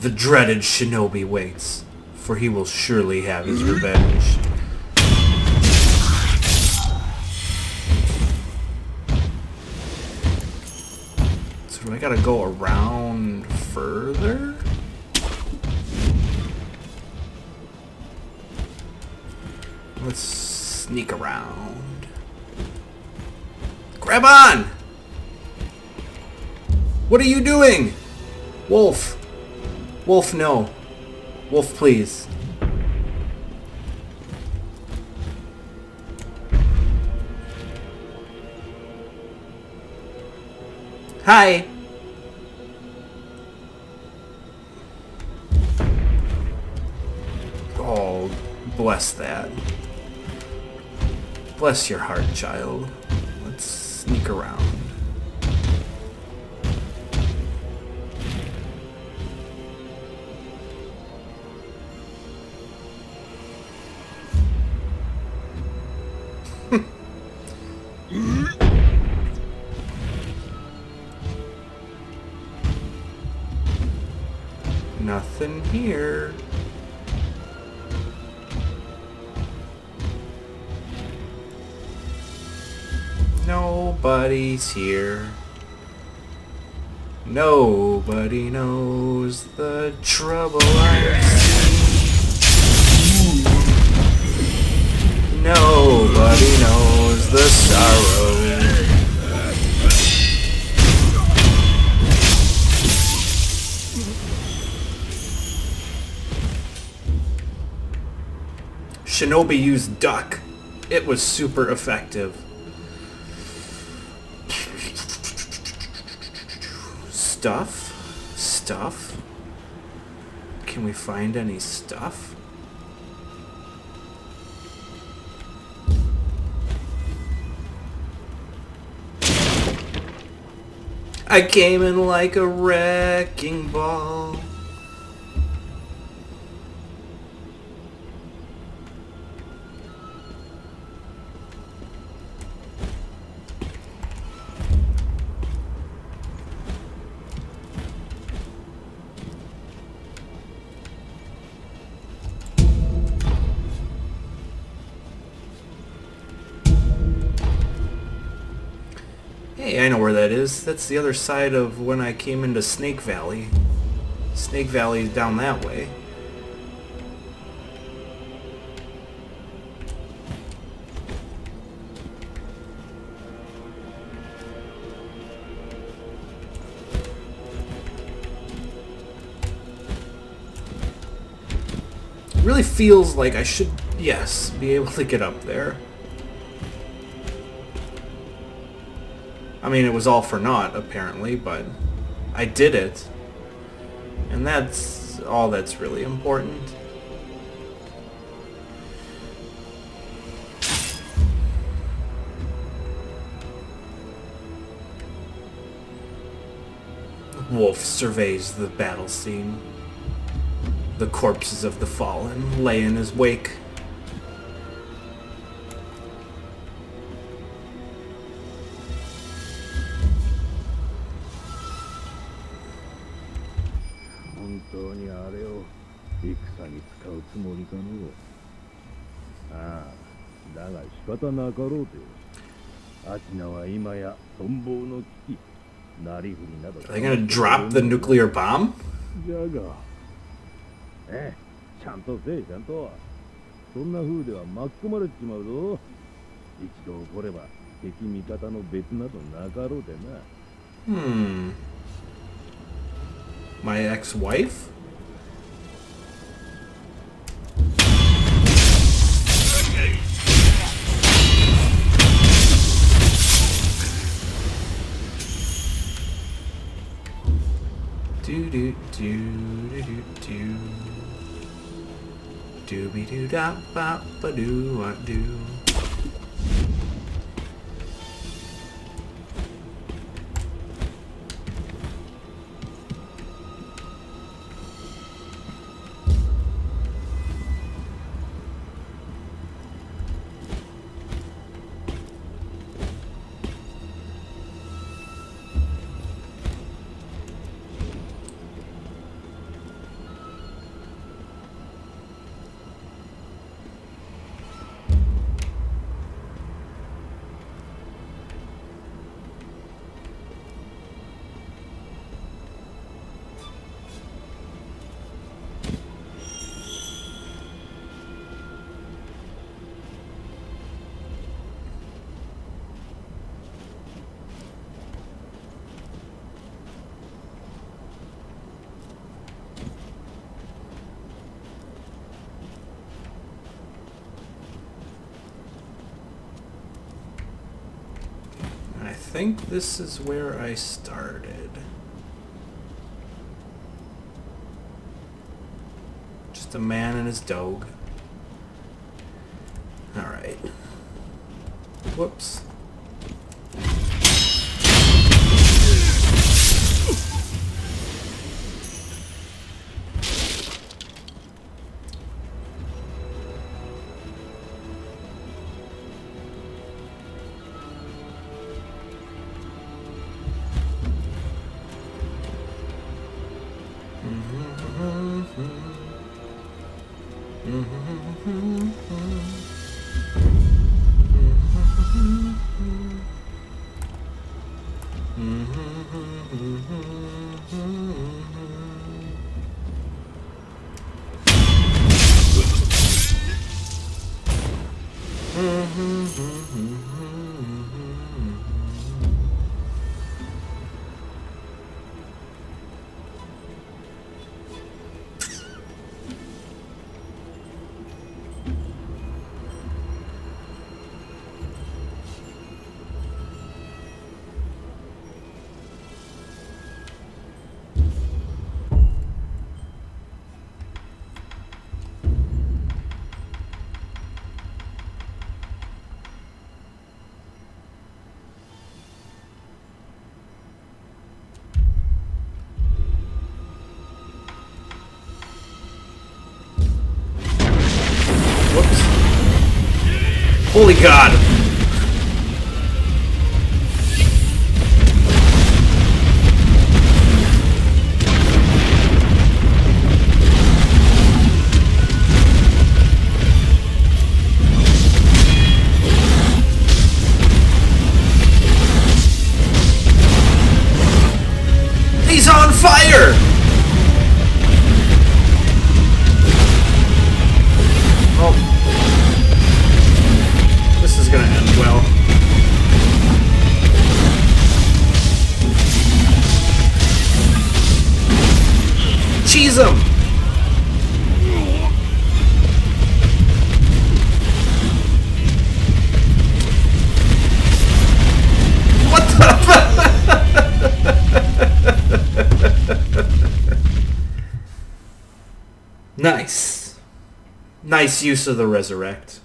The dreaded shinobi waits, for he will surely have his mm-hmm. revenge. So do I gotta go around further? Let's sneak around. Grab on! What are you doing? Wolf. Wolf, no. Wolf, please. Hi. Oh, bless that. Bless your heart, child. Let's sneak around. Nothing here. Nobody's here. Nobody knows the trouble I've Shinobi used duck. It was super effective. Stuff? Stuff? Can we find any stuff? I came in like a wrecking ball. Hey, I know where that is. That's the other side of when I came into Snake Valley. Snake Valley is down that way. Really feels like I should, yes, be able to get up there. I mean, it was all for naught, apparently, but I did it. And that's all that's really important. Wolf surveys the battle scene. The corpses of the fallen lay in his wake. に使うつもりかのうああだが仕方なかろうてアチナは今や存亡の危機なりふりなど Are they gonna drop the nuclear bomb? じゃがええちゃんとせえちゃんとそんな風では巻き込まれちまうぞ一度起これば敵味方の別などなかろうてな Hmm. My ex-wife? Do do do do do do. Dooby doo da ba ba doo what do. Think this is where I started. Just a man and his dog. Alright. Whoops. Mm-hmm. Whoops. Holy God! Nice. Use of the resurrect.